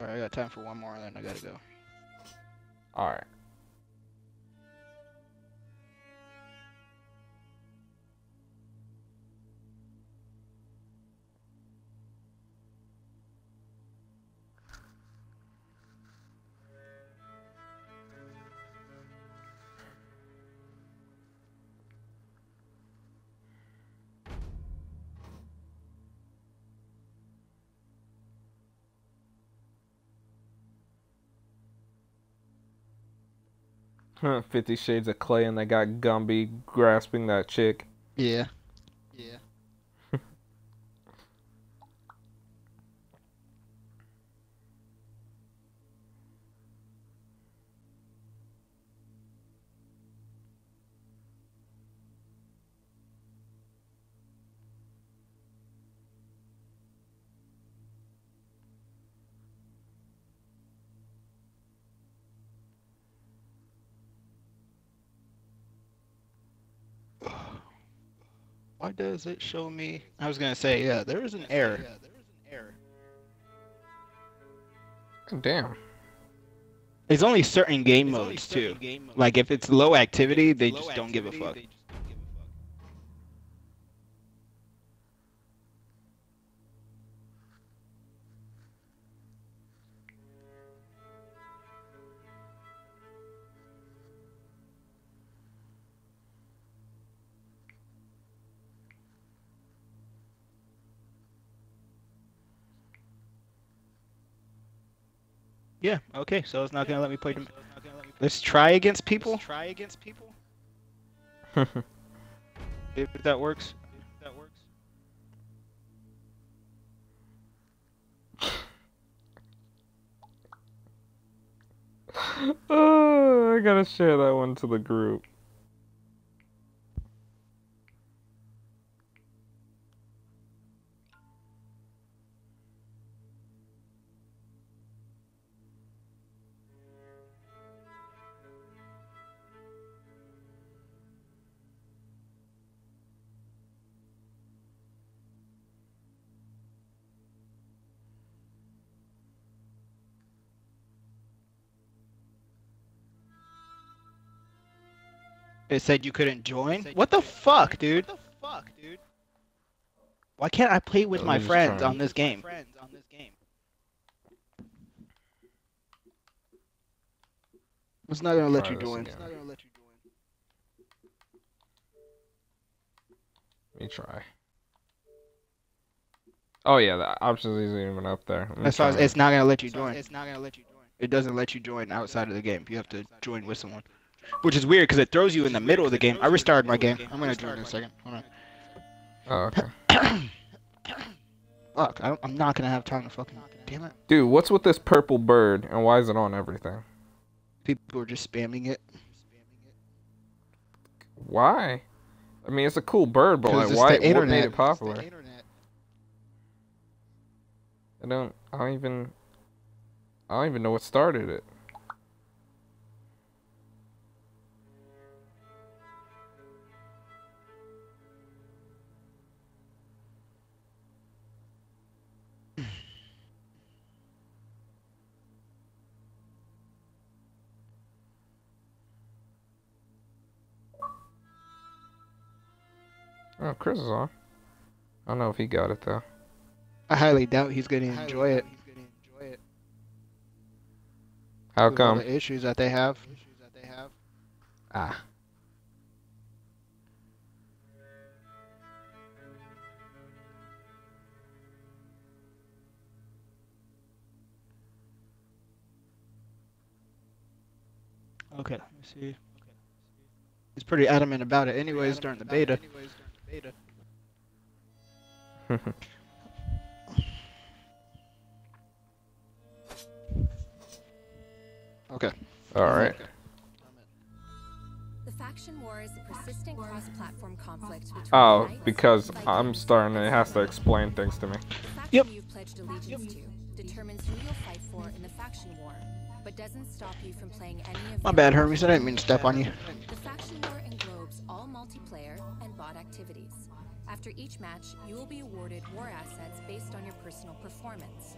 Alright, I got time for one more, and then I gotta go. All Fifty Shades of Clay, and they got Gumby grasping that chick. Yeah. Why does it show me? I was gonna say, yeah, there is an error. Yeah, there is an error. Damn. It's only certain game modes too. Like if it's low activity, they just don't give a fuck. Yeah. Okay. So it's not gonna let me play. Dem- Let's try against people. Try against people. If that works. If that works. oh, I gotta share that one to the group. It said you couldn't join. What the fuck, dude? What the fuck, dude? Why can't I play with Let my me just friends try. on this game? It's not gonna let Try you this join. again. Let you join. Let me try. Oh yeah, the options isn't even up there. Let me That's why it's not gonna let you join. It's not gonna let you join. It doesn't let you join outside of the game. You have to join with someone, which is weird because it throws you in the middle of the game. I restarted my game. I'm gonna join in a second. Hold on. Oh, okay. Fuck, I I'm not gonna have time to fucking. Damn it. Dude, what's with this purple bird and why is it on everything? People are just spamming it. Why? I mean, it's a cool bird, but like, why? What made it popular? I don't. I don't even. I don't even know what started it. Oh, Chris is on. I don't know if he got it though. I highly doubt he's gonna enjoy it. How with all come? the issues that they have. Ah. Okay, let me see. He's pretty adamant about it, anyways, during the beta. Okay. All right. The faction war is a persistent cross-platform conflict between Oh, because I'm starting. It has to explain things to me. Yep. you've pledged allegiance to determines who you'll fight for in the faction war, but doesn't stop you from playing any of My bad, other heroes. I didn't mean to step on you. After each match, you will be awarded war assets based on your personal performance.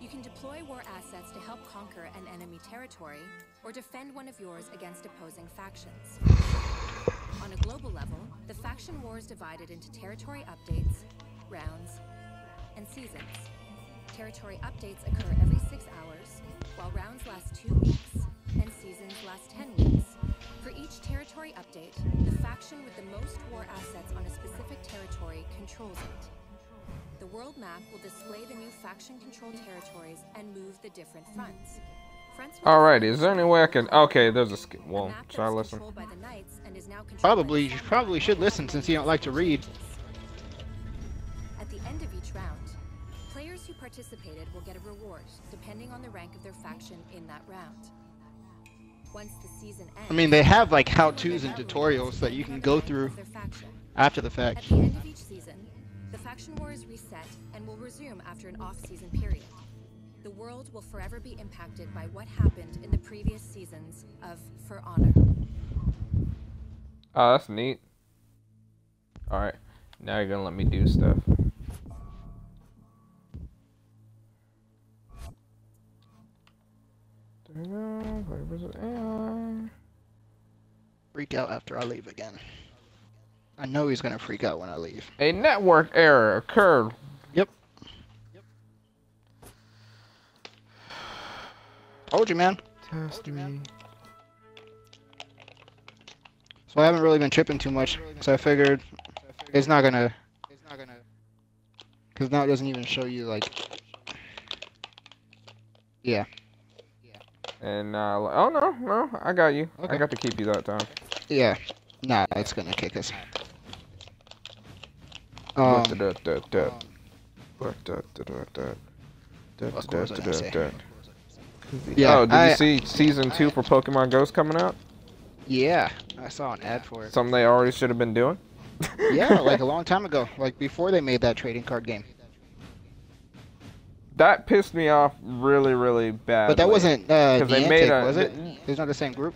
You can deploy war assets to help conquer an enemy territory or defend one of yours against opposing factions. On a global level, the faction war is divided into territory updates, rounds, and seasons. Territory updates occur every six hours, while rounds last two weeks, and seasons last 10 weeks. For each territory update, the faction with the most war assets on a specific territory controls it. The world map will display the new faction-controlled territories and move the different fronts. Fronts will Alrighty, is there any way I can? Okay, there's a sk- the well. map Should I listen? by the and is now Probably, you probably should listen since you don't like to read. At the end of each round, players who participated will get a reward depending on the rank of their faction in that round. Once the season ends, I mean, they have like how-tos and tutorials that you can go through of their faction. after the At fact. the end of each season, the faction war is reset and will resume after an off-season period. The world will forever be impacted by what happened in the previous seasons of For Honor. Oh, that's neat. Alright, now you're gonna let me do stuff. Freak out after I leave again. I know he's gonna freak out when I leave. A network error occurred. Yep. yep. Told you, man. Test me. So I haven't really been tripping too much, so I figured it's not gonna. It's not gonna. Cause now it doesn't even show you like. Yeah. And uh, oh no, no, I got you. I got to keep you that time. Yeah. Nah, it's gonna kick us. Um. Yeah, oh, did I- you see season two for Pokemon Ghost coming out? Yeah, I saw an ad for it. Something they already should have been doing. yeah, like a long time ago, like before they made that trading card game. That pissed me off really, really bad. But that wasn't uh, they made a- was it? It's not the same group.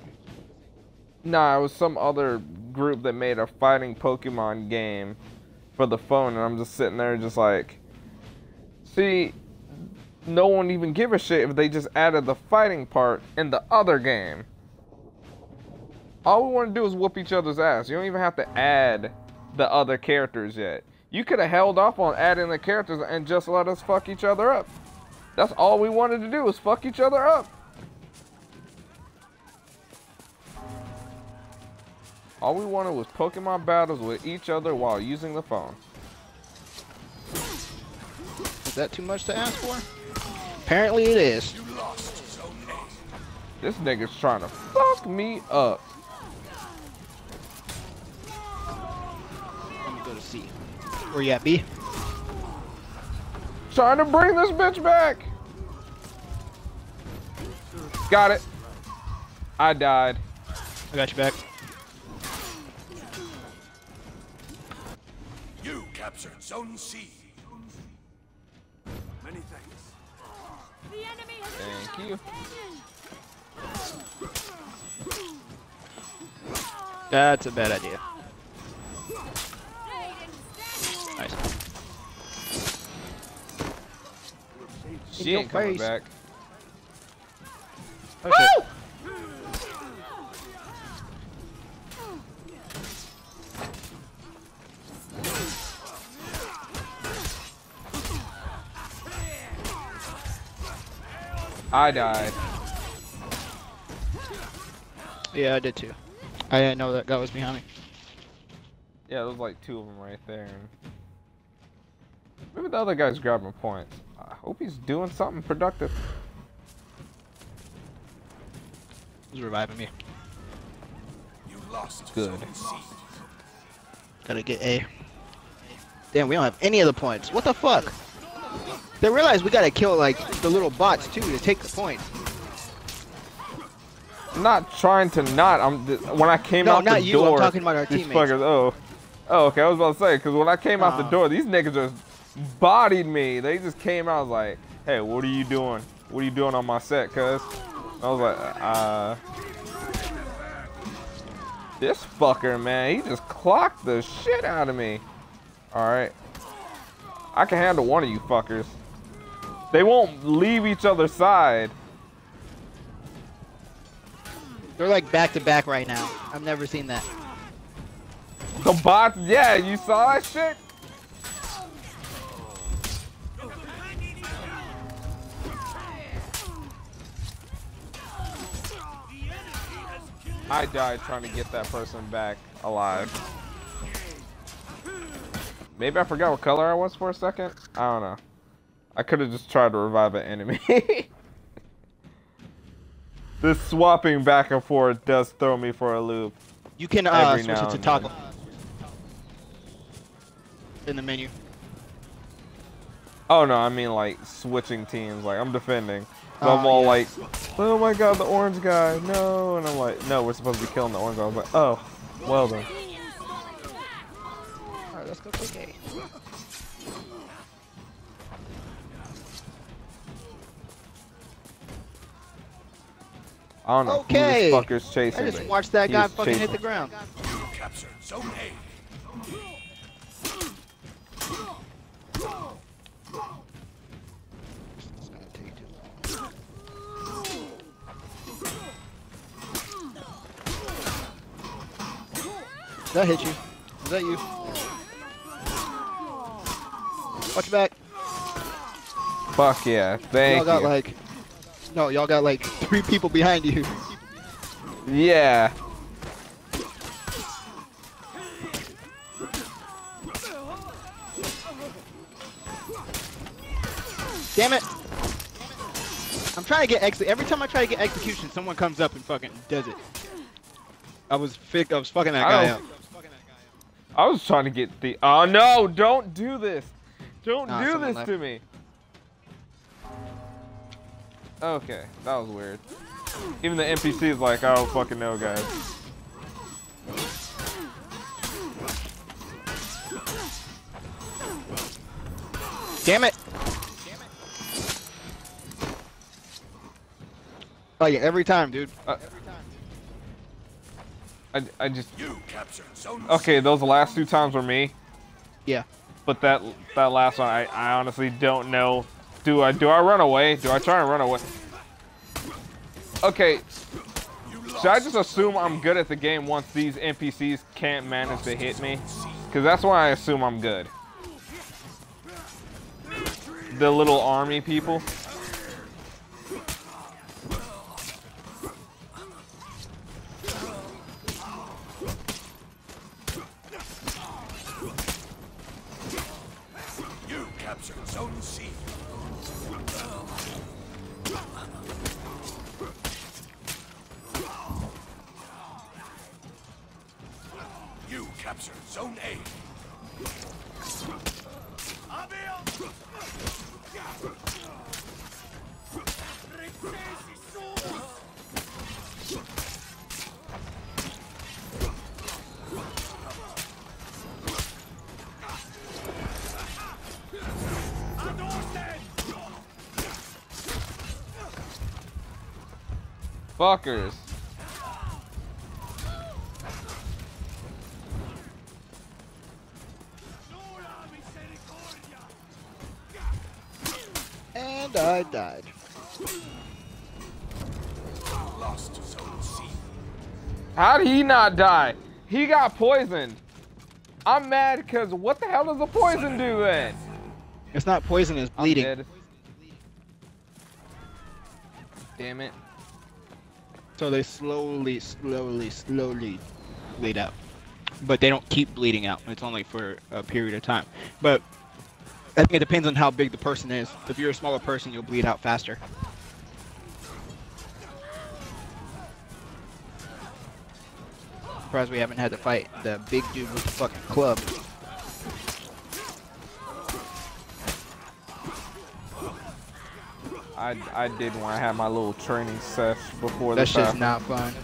Nah, it was some other group that made a fighting Pokemon game for the phone, and I'm just sitting there, just like, see, no one even give a shit if they just added the fighting part in the other game. All we want to do is whoop each other's ass. You don't even have to add the other characters yet. You could have held off on adding the characters and just let us fuck each other up. That's all we wanted to do was fuck each other up. All we wanted was Pokemon battles with each other while using the phone. Is that too much to ask for? Apparently it is. This nigga's trying to fuck me up. Let me go to C. Where you at, B? Trying to bring this bitch back. Got it. I died. I got you back. You captured Zone C. Many thanks. Thank you. That's a bad idea. She ain't coming face. back. Oh, shit. I died. Yeah, I did too. I didn't know that guy was behind me. Yeah, there's like two of them right there. And maybe the other guy's grabbing points. I hope he's doing something productive. He's reviving me. You lost Good. Gotta get A. Damn, we don't have any of the points. What the fuck? They realize we gotta kill like the little bots too to take the points. I'm not trying to not. I'm th- when I came No, out not the you, I'm door. talking about our these teammates. fuckers. Oh, oh, okay. I was about to say because when I came out the Uh. door, these niggas just bodied me. They just came out was like, "Hey, what are you doing? What are you doing on my set, cuz?" I was like, "Uh." This fucker, man, he just clocked the shit out of me. All right, I can handle one of you fuckers. They won't leave each other's side. They're like back to back right now. I've never seen that. The bots, yeah, you saw that shit? I died trying to get that person back alive. Maybe I forgot what color I was for a second. I don't know. I could have just tried to revive an enemy. this swapping back and forth does throw me for a loop. You can uh, switch it to toggle in the menu. Oh no, I mean like switching teams. Like I'm defending. So I'm Oh, all yeah. like, oh my god, the orange guy, no. And I'm like, no, we're supposed to be killing the orange guy. I was like, oh, well then. Alright, let's go okay. I don't know Okay. who this fucker's chasing I just me. watched that He guy is fucking hit the ground. You captured Zone A. that hit you? Is that you? Watch your back. Fuck yeah, thank y'all got you. like, no, y'all got like three people behind you. yeah. Damn it! I'm trying to get ex. Every time I try to get execution, someone comes up and fucking does it. I was fick. I was fucking that guy up. I was trying to get the. Oh no! Don't do this! Don't Nah, do this left. to me. Okay, that was weird. Even the NPC is like, I don't fucking know, guys. Damn it! Damn Oh yeah, every time, dude. Uh, I, I just. You captured Zone Okay, those last two times were me. Yeah. But that that last one, I, I honestly don't know. Do I do I run away? Do I try and run away? Okay, should I just assume I'm good at the game once these NPCs can't manage to hit me? Because that's why I assume I'm good. The little army people. You captured Zone A. Fuckers. And I died. Lost to Zone C. How'd he not die? He got poisoned. I'm mad because what the hell does the poison do then? It's not poison, it's I'm bleeding. dead. Damn it. So they slowly, slowly, slowly bleed out. But they don't keep bleeding out. It's only for a period of time. But I think it depends on how big the person is. If you're a smaller person, you'll bleed out faster. Surprised we haven't had to fight the big dude with the fucking club. I, I did when I had my little training sesh before That this shit's happened. not fun.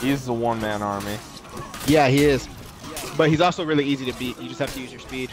He's the one man army. Yeah, he is. But he's also really easy to beat. You just have to use your speed.